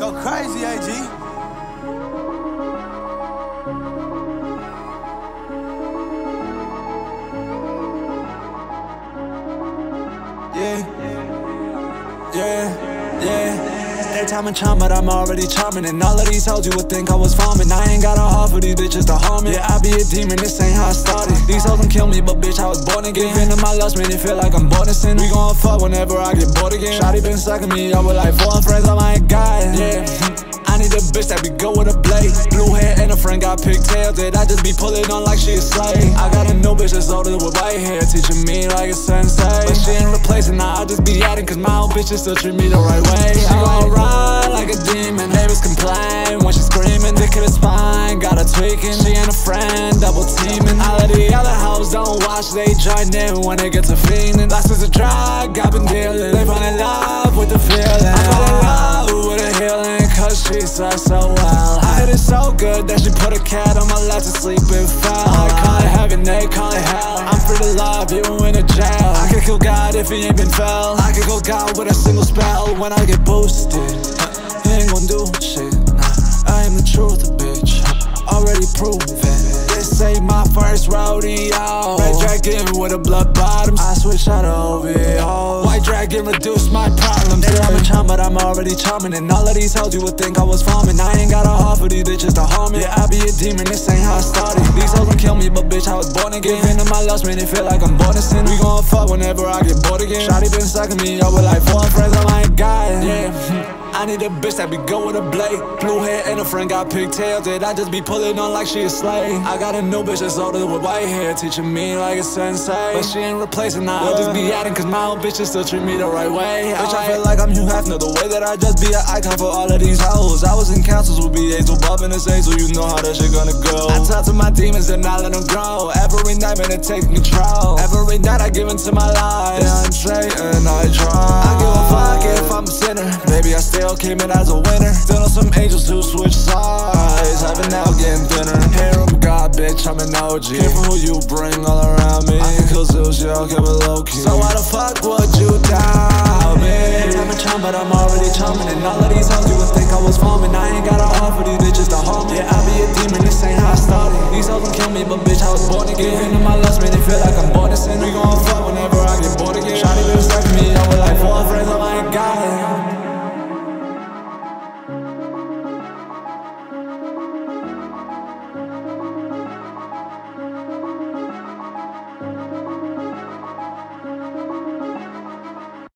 go crazy, AG. Yeah, yeah, yeah. Every time I charm, but I'm already charming. And all of these hoes you would think I was farming. I ain't got a heart for these bitches to harm me. Yeah, I be a demon, this ain't how I started. These hoes don't kill me, but bitch, I was born again. Giving to my lust, man, it feel like I'm born to sin. We gon' fuck whenever I get bored again. Shotty been sucking me I with like four friends, I'm like, God, yeah need a bitch that be go with a blade. Blue hair and a friend got pigtails that I just be pulling on like she a slave. I got a new bitch that's older with white hair, teaching me like a sensei. But she ain't replacing, now I just be adding, cause my old bitches still treat me the right way. She gon' ride like a demon, neighbors complain when she screaming. Dick in the spine, got her tweaking. She and a friend, double teaming. All of the other hoes don't watch, they join in when they get to fiending. Last is a drug, I've been dealing. They fall in love with the feeling. She so well I hit it so good that she put a cat on my lap to sleep and fell I call it heaven, they call it hell. I'm free to love even when in jail. I could kill God if he ain't been fell. I could go God with a single spell when I get boosted. He ain't gon' do shit, I am the truth, bitch. Already proven. This ain't first rodeo Red dragon with a blood bottom. I switch out of OVO White dragon reduce my problems Yeah, I'm a charm, but I'm already charming And all of these hoes you would think I was farming. I ain't got a heart for these bitches to harm me. Yeah, I be a demon, this ain't how I started. Uh-huh. These hoes don't kill me, but bitch, I was born again. Giving to my lust, man, it feel like I'm born to sin We gon' fuck whenever I get bored again. Shotty been sucking me up with like four friends, I need a bitch that be go with a blade Blue hair and a friend got pigtails That I just be pulling on like she a slave. I got a new bitch that's older with white hair Teaching me like a sensei. But she ain't replacing now I just be adding cause my old bitches still treat me the right way. Bitch, I feel like I'm Hugh Hefner The way that I just be an icon for all of these hoes. I was in councils with BAs with Bob and say So you know how that shit gonna go. I talk to my demons and I let them grow. Every night, man, it takes control Every night I give into my lies. Yeah, I'm Satan, I Still came in as a winner. Still know some angels who switch sides. Been out getting thinner. Hair of God, bitch, I'm an OG Careful who you bring all around me. I can kill Zeus, yeah, I'll keep it low key So why the fuck would you doubt me? I'm a charm, but I'm already charming. And all of these hoes you would think I was farming I ain't got a heart for these bitches to harm me. Yeah, I be a demon, this ain't how I started. These hoes can kill me, but bitch, I was born again. Giving to my lust, made it feel like I'm born to sin